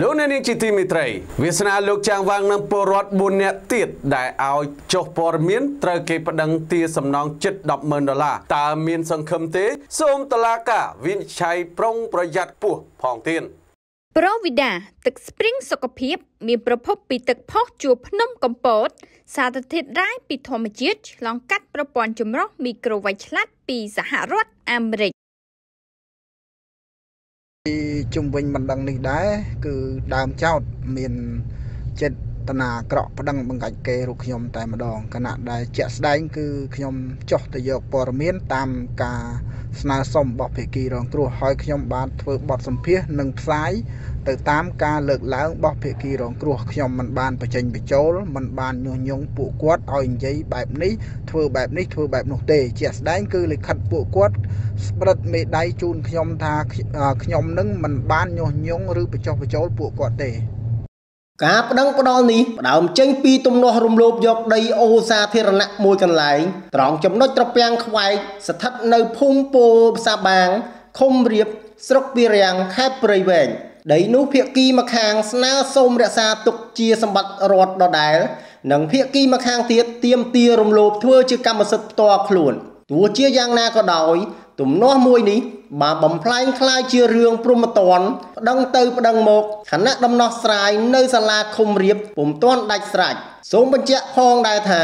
លោកអ្នកនាងជាទីមេត្រីវាសនាលោកចាងវាងនិងពលរដ្ឋ4នាក់ទៀតដែលឲ្យចុះព័ត៌មានត្រូវគេប្តឹងទារសំណងជិត100000ដុល្លារតើមានសង្ឃឹមទេ សូមតឡាកាវិនិច្ឆ័យប្រុងប្រយ័ត្នពោះផងទៀតប្រូវីដាទឹកស្ព្រីងសុខភាព មានប្រភពពីទឹកផុសជួរភ្នំកំពត សារធាតុរ៉ែពីធម្មជាតិឆ្លងកាត់ប្រព័ន្ធចម្រោះមីក្រូវ៉ាច់ឆ្លាតពីសហរដ្ឋអាមេរិក ជំវិញបណ្ដឹងនេះដែរគឺដើមចោតមានចិត្ត តនាក្រក់ប្តឹងបង្កាច់គេរូបខ្ញុំតែម្ដងគណៈដែលជាក់ស្ដែងគឺខ្ញុំចុះទៅយកព័ត៌មានតាមការស្នើសុំរបស់ភាគីរងគ្រោះហើយខ្ញុំបានធ្វើបទសម្ភាសនិងផ្សាយទៅតាមការលើកឡើងរបស់ភាគីរងគ្រោះខ្ញុំមិនបានបញ្ចេញបញ្ចូលមិនបានញុះញង់ពួកគាត់ឲ្យនិយាយបែបនេះធ្វើបែបនេះធ្វើបែបនោះទេជាក់ស្ដែងគឺលិខិតពួកគាត់ស្ព្រឹត្តមេដៃជូនខ្ញុំថាខ្ញុំនឹងមិនបានញុះញង់ឬបញ្ចុះបញ្ចូលពួកគាត់ទេ ការប្តឹងផ្ដាល់នេះផ្ដើមចេញពីទំនាស់រំលោភយកដីអូសាធារណៈមួយកន្លែងត្រង់ចំណុចត្រពាំងខ្វែកស្ថិតនៅភូមិពោផ្សាបាងឃុំរៀបស្រុកពីរាំងខេត្តព្រៃវែងដីនោះភាគីម្ខាងស្នើសុំរក្សាទុកជាសម្បត្តិរដ្ឋដដែល និងភាគីម្ខាងទៀតទៀមទារំលោភធ្វើជាកម្មសិទ្ធិផ្ទាល់ខ្លួនទោះជាយ៉ាងណាក៏ដោយ ទំនាស់មួយនេះបានបំផ្លែងคล้ายជារឿងព្រមតនប្តឹងទៅប្តឹងមកខណៈដំណោះស្រាយនៅសាលាឃុំរៀបពុំទាន់ដាច់ស្រេចសូមបញ្ជាក់ផងដែរថា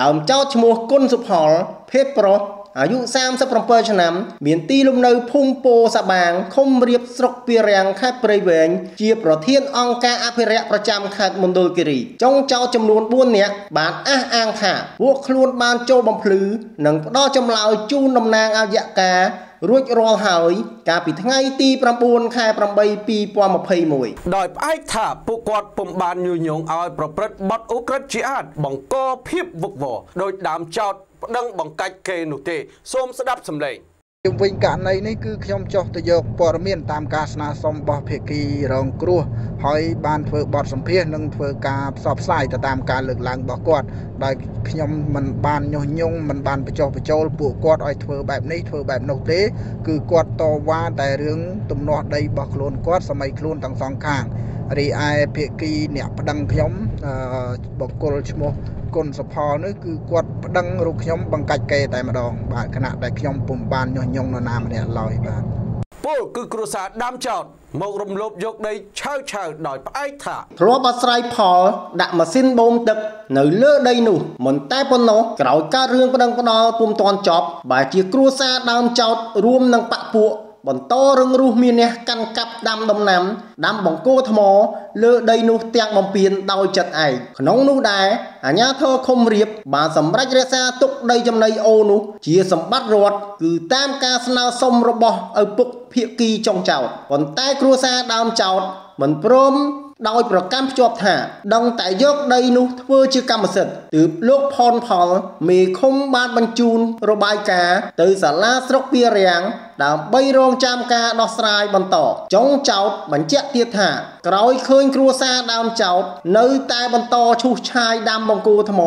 ដើមចោតឈ្មោះគុណសុផលភេទប្រុស អាយុ37ឆ្នាំ មានទីលំនៅភូមិពោសាបាងឃុំរៀបស្រុកពីរាំងខេត្តព្រៃវែងជាប្រធានអង្គការអភិរក្សប្រចាំខេត្តមណ្ឌលគិរីចុងចោតចំនួន4នាក់បានអះអាងថាពួកខ្លួនបានចូលបំភ្លឺនិងផ្ដល់ចម្លើយជូនតំណាងអយការរួចរាល់ហើយ កាលពីថ្ងៃទី9ខែ8 2021ដោយផ្អែកថាពួកគាត់ពុំបានញុះញង់ឲ្យប្រព្រឹត្តបទឧក្រិដ្ឋជាអាតបង្កភាពវឹកវរដោយដើមចោតប្តឹងបង្កាច់គេនោះទេ សូមស្ដាប់សម្លេងជុំវិញករណីនេះគឺខ្ញុំចុះទៅយកព័ត៌មានតាមការស្នើសុំរបស់ភាគីរងគ្រោះហើយបានធ្វើបទសម្ភាសនិងធ្វើការផ្សព្វផ្សាយទៅតាមការលើកឡើងរបស់គាត់ដោយខ្ញុំមិនបានញុះញង់មិនបានបញ្ចុះបញ្ចូលពួកគាត់ឲ្យធ្វើបែបនេះធ្វើបែបនោះទេ គឺគាត់តវ៉ាតែរឿងទំនាស់ដីរបស់ខ្លួនគាត់សម័យខ្លួនទាំងសងខាងរីឯភាគីអ្នកប្តឹងខ្ញុំ បុគ្គលឈ្មោះគុណសុផលនេះគឺគាត់ប្តឹងរូបខ្ញុំបង្កាច់គេតែម្ដង បាទខណៈដែលខ្ញុំពុំបានញុះញង់នរណាម្នាក់ឡើយបាទពលគឺគ្រួសារដាំចោតមករំលោភយកដីឆៅឆៅដោយផ្អែកថាធ្លាប់អាស្រ័យផល ដាក់ម៉ាស៊ីនបូមទឹកនៅលើដីនោះមិនតែប៉ុណ្ណោះក្រោយកើតរឿងប្តឹងផ្ដាល់ពុំទាន់ចប់ បើជាគ្រួសារដើមចោតរួមនឹងបពពួក បន្តរឹងរូសមានះកាន់កាប់ដាំដំណាំដាំបង្គោលថ្មលើដីនោះទាំងបំពេញដោយចិត្តឯងក្នុងនោះដែរអាញាធរឃុំរៀបបានសម្រេចរក្សាទុកដីចំណីអូនោះជាសម្បត្តិរដ្ឋគឺតាមការស្នើសុំរបស់ឪពុកភៀកគីចុងចោតប៉ុន្តែគ្រួសារដើមចោតមិនព្រម ដោយប្រកាន់ភ្ជាប់ថាដឹងតែយកដីនោះធ្វើជាកម្មសិទ្ធិទើបលោកផនផលមេឃុំបានបញ្ជូនរបាយការណ៍ទៅសាលាស្រុកពីរាំងដើម្បីរងចាំការដោះស្រាយបន្តចុងចោតបញ្ជាក់ទៀតថា ក្រោយឃើញគ្រួសារដើមចោត នៅតែបន្តឈូសឆាយដាំបង្គោលថ្ម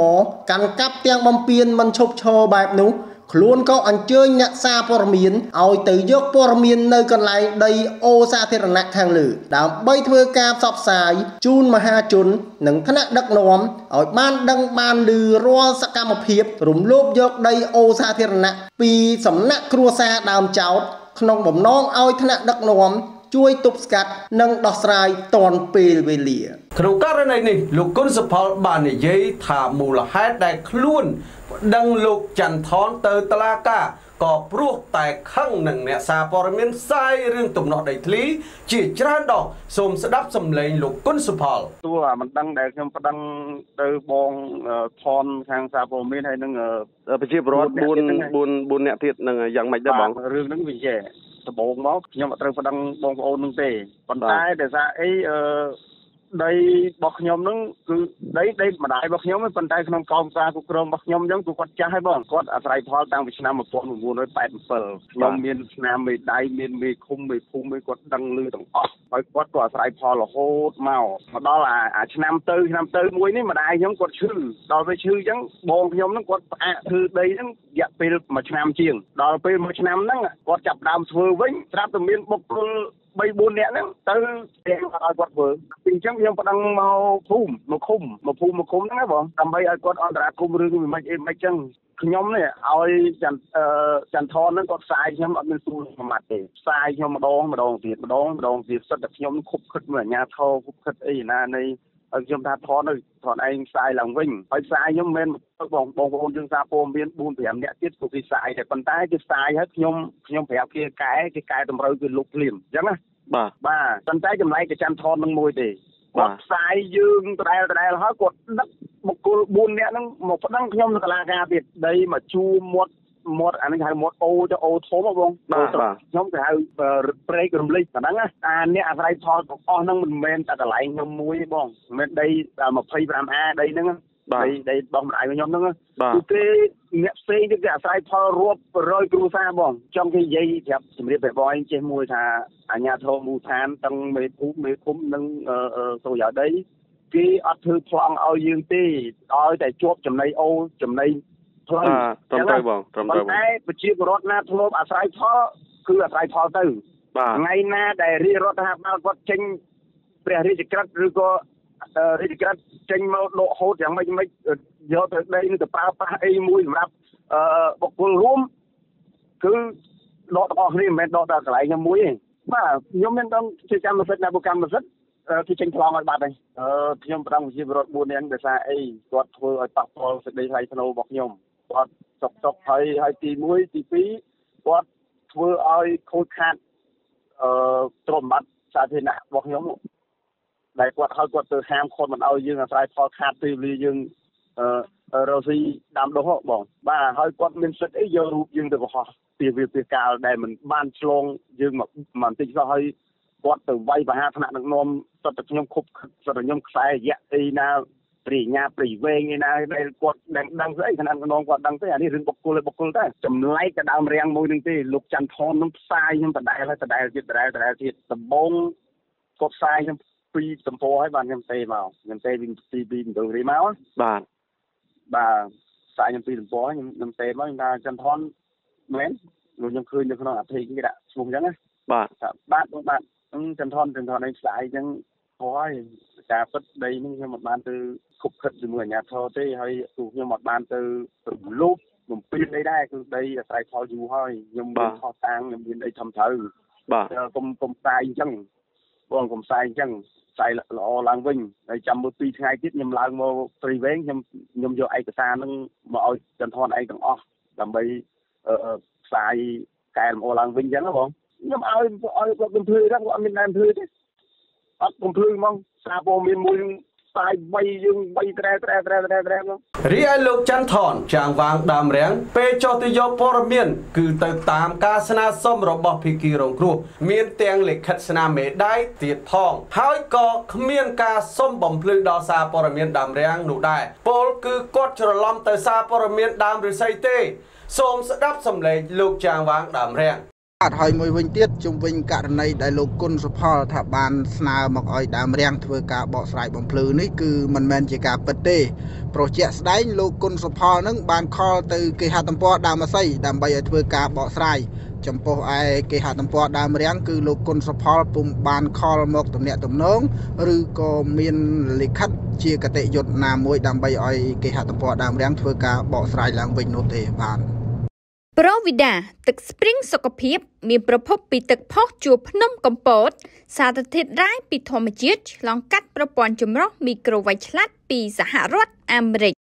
កាន់កាប់ទាំងបំពេញមិនឈប់ឈរបែបនោះ ខ្លួនក៏អញ្ជើញអ្នកសារព័ត៌មានឲ្យទៅយកព័ត៌មាននៅកន្លែងដីអូសាធារណៈខាងលើដើម្បីធ្វើការផ្សព្វផ្សាយជូនមហាជន និងថ្នាក់ដឹកនាំឲ្យបានដឹងបានឮរាល់សកម្មភាព រំលោភយកដីអូសាធារណៈពីសំណាក់គ្រួសារដើមចោតក្នុងបំណងឲ្យថ្នាក់ដឹកនាំ ជួយទប់ស្កាត់និងដោះស្រាយទាន់ពេលវេលាក្នុងករណីនេះលោកគុណសុផលបាននិយាយថាមូលហេតុដែលខ្លួនដឹងលោកច័ន្ទថនទៅតឡាកាក៏ព្រោះតែខឹងនឹងអ្នកសារព័ត៌មានផ្សាយរឿងទំនាស់ដីធ្លី ជាច្រើនដងសូមស្ដាប់សម្លេងលោកគុណសុផលទោះអាមិនដឹងដែលខ្ញុំប្តឹងទៅបងថនខាងសារព័ត៌មានហើយនឹងប្រជាពលរដ្ឋ4 4 4អ្នកទៀតនឹងយ៉ាងម៉េចដែរបងរឿងហ្នឹងវាចេះ ដំបូងមកខ្ញុំអត់ត្រូវប្តឹងបងប្អូននឹងទេប៉ុន្តែដោយសារអីអឺ ដីរបស់ខ្ញុំហ្នឹងគឺដីដីម្ដាយរបស់ខ្ញុំប៉ុន្តែក្នុងកោមការគ្រប់គ្រងរបស់ខ្ញុំអញ្ចឹងគឺគាត់ចាស់ហើយបងគាត់អាស្រ័យផលតាំងពីឆ្នាំ1987ខ្ញុំមានឆ្នាំមេដៃមានមេឃុំមេភូមិគាត់ដឹងលឺទាំងអស់ហើយគាត់ក៏អាស្រ័យផលរហូតមកមកដល់អាអាឆ្នាំទៅឆ្នាំទៅមួយនេះម្ដាយខ្ញុំគាត់ឈឺដល់ពេលឈឺអញ្ចឹងបងខ្ញុំហ្នឹងគាត់ផ្អាកធ្វើដីហ្នឹងរយៈពេលមួយឆ្នាំជាងដល់ពេលមួយឆ្នាំហ្នឹងគាត់ចាប់ដើមធ្វើវិញស្រាប់តែមានបុគ្គល 3 4នាក់ហ្នឹងទៅទាំងអត់ឲ្យគាត់ធ្វើពីអញ្ចឹងខ្ញុំប្តឹងមកភូមិមកឃុំមកភូមិមកឃុំហ្នឹងណាបងដើម្បីឲ្យគាត់អន្តរាគមរឿងមិនអីមិនអញ្ចឹងខ្ញុំនេះឲ្យចន្ទអឺចន្ទថនហ្នឹងគាត់ផ្សាយខ្ញុំអត់មានសួរមួយម៉ាត់ទេផ្សាយខ្ញុំម្ដងម្ដងទៀតម្ដងម្ដងទៀតសិតតែខ្ញុំខុបខិតមើលអាញាធរខុបខិតអីណានៃហើយខ្ញុំថាថនទៅថនឯងផ្សាយឡើងវិញហើយផ្សាយខ្ញុំមិនមែនបងបងប្អូនយើងសារព័ត៌មាន4 5នាក់ទៀតពួកគេផ្សាយតែប៉ុន្តែគេផ្សាយហើយខ្ញុំខ្ញុំប្រាប់គេកែគេកែតម្រូវគេលុបភ្លាមអញ្ចឹងណា បាទបាទប៉ុន្តែចម្លែកតែចាំថននឹងមួយទេគាត់ផ្សាយយើងដដែលដដែលហើយគាត់ដឹកបុគ្គល4នាក់ហ្នឹងមកប្តឹងខ្ញុំនៅតុលាការទៀតដីមកជួមាត់មាត់អានេះហៅមាត់អូទៅអូធំហ៎បងបាទបាទខ្ញុំគេហៅព្រែករំលេចប៉ុណ្ណឹងណាអាអ្នកអាស្រ័យផលទាំងអស់ហ្នឹងមិនមែនតែកន្លែងខ្ញុំមួយទេបងមិនមែនដី 25A ដីហ្នឹងណាបាទ ដីដីបងម្ដាយខ្ញុំហ្នឹងណាបាទគឺគេអ្នកផ្សេងទៀតគេអាស្រ័យផលរាប់រយគ្រួសារបងចង់គេនិយាយប្រាប់ជំរាបទៅបងឯងចេះមួយថាអាញាធរមូលដ្ឋានទាំងមេភូមិមេឃុំនិងអឺអឺសូយ៉ាដីគេអត់ធ្វើប្លង់ឲ្យយើងទេឲ្យតែជាប់ចំណីអូចំណីផ្លូវបាទត្រឹមត្រូវបងត្រឹមត្រូវបងប៉ុន្តែប្រជាពលរដ្ឋណាធ្លាប់អាស្រ័យផលគឺអាស្រ័យផលទៅបាទថ្ងៃណាដែលរាជរដ្ឋាភិបាលគាត់ចេញព្រះរាជក្រឹត្យឬក៏អឺ រាជក្រឹត្យចេញមកដកហូតយ៉ាងម៉េចម៉េចយកទៅដីនឹងទៅប្រើប្រាស់អីមួយសម្រាប់អឺបុគ្គលរួមគឺដកទាំងអស់គ្នាមិនមែនដកតែកន្លែងខ្ញុំមួយទេបាទខ្ញុំមានដឹងជាកម្មសិទ្ធិណាបុកម្មសិទ្ធិអឺគេចេញឆ្លងឲ្យបាត់ហើយអឺខ្ញុំប្រឹងវិជាពលរដ្ឋ4នាក់ដោយសារអីគាត់ធ្វើឲ្យប៉ះពាល់សេចក្តីថ្លៃថ្នូររបស់ខ្ញុំគាត់សុកសុកហើយហើយទី1ទី2គាត់ធ្វើឲ្យខូចខាតអឺទ្រព្យសម្បត្តិសាធារណៈរបស់ខ្ញុំ ដែលគាត់ឲ្យគាត់ទៅហាមឃាត់មិនឲ្យយើងអាស្រ័យផលខាតពេលវេលាយើងអឺរស់ស៊ីដាំដុះហ៎បង បាទហើយគាត់មានសិទ្ធិអីយករូបយើងទៅកុហកពីវាពីកាលដែលមិនបានឆ្លងយើងមកបន្តិចសោះហើយគាត់ទៅវាយបហាថ្នាក់ដឹកនាំសិតតែខ្ញុំខុបខិតសិតតែខ្ញុំខ្សែរយៈអីណាព្រីញ្ញាព្រីវែងឯណាដែលគាត់ដឹងដឹងស្អីខណៈកណ្ដងគាត់ដឹងទេអានេះរឿងបុគ្គលឯបុគ្គលតែចម្លែកកដើមរាំងមួយនឹងទេលោកច័ន្ទថននឹងផ្សាយខ្ញុំដដែលហើយដដែលទៀតដដែលដដែលទៀតដំបងគាត់ផ្សាយខ្ញុំ ពីសម្ពោហើយបានខ្ញុំទេមកខ្ញុំទេពីពីពីមណ្ឌលគិរីមកបាទបាទផ្សាយខ្ញុំពីសម្ពោខ្ញុំខ្ញុំទេមកខ្ញុំថាច័ន្ទថនមែនលោកខ្ញុំឃើញនៅក្នុងអធិគេដាក់ឈ្មោះអញ្ចឹងណាបាទថាបាទបងបាទអឺចន្ទថនចន្ទថនឯងផ្សាយអញ្ចឹងហោហើយការពិតដីនេះខ្ញុំមិនបានទៅខុបខិតជាមួយអាជ្ញាធរទេហើយទូខ្ញុំមិនបានទៅរំលោភបំពេញអីដែរគឺដីអាស្រ័យផលយូរហើយខ្ញុំមានខុសតាំងខ្ញុំមានអីធំត្រូវបាទអឺកុំកុំផ្សាយអញ្ចឹង បងកុំផ្សាយអញ្ចឹងផ្សាយល្អឡើងវិញហើយចាំមើល2ថ្ងៃទៀតខ្ញុំឡើងមកព្រីវែងខ្ញុំខ្ញុំយកឯកសារហ្នឹងមកឲ្យចន្ទថនឯងទាំងអស់ដើម្បីអឺផ្សាយកែលម្អឡើងវិញអញ្ចឹងណាបងខ្ញុំឲ្យឲ្យគាត់កំភ្លឺហ្នឹងគាត់អត់មានដែនភ្លឺទេអត់កំភ្លឺហ្មងសារព័ត៌មានមួយផ្សាយបីយើងបីត្រែត្រែត្រែត្រែត្រែហ្មងរីឯលោកច័ន្ទថនចាងវាងដើមរាំងពេលចុះទៅយកព័ត៌មាន គឺទៅតាមការស្នើសុំរបស់ភិក្ខីរងគ្រោះមានទាំងលិខិតស្នាមមេដៃទៀតផង ហើយក៏គ្មានការសុំបំភ្លឺដល់សារព័ត៌មានដើមរាំងនោះដែរពលគឺគាត់ច្រឡំទៅសារព័ត៌មានដើមឫស្សីទេ សូមស្ដាប់សម្លេងលោកចាងវាងដើមរាំង បាទហើយមួយវិញទៀតជុំវិញករណីដែលលោកគុណសុផលថាបានស្នើមកឲ្យដើមរាំងធ្វើការបកស្រាយបំភ្លឺនេះគឺមិនមែនជាការពិតទេព្រោះជាក់ស្ដែងលោកគុណសុផលនឹងបានខលទៅគេហទំព័រដើមអាស័យដើម្បីឲ្យធ្វើការបកស្រាយចំពោះឯគេហទំព័រដើមរាំងគឺលោកគុណសុផលពុំបានខលមកទំនាក់ទំនងឬក៏មានលិខិតជាកតិយុត្តណាមួយដើម្បីឲ្យគេហទំព័រដើមរាំងធ្វើការបកស្រាយឡើងវិញនោះទេបាទ ប្រូវីដាទឹកស្ព្រីងសុខភាព មានប្រភពពីទឹកផុសជួរភ្នំកំពត សារធាតុរ៉ែពីធម្មជាតិឆ្លងកាត់ប្រព័ន្ធចម្រោះមីក្រូវ៉ាច់ឆ្លាតពីសហរដ្ឋអាមេរិក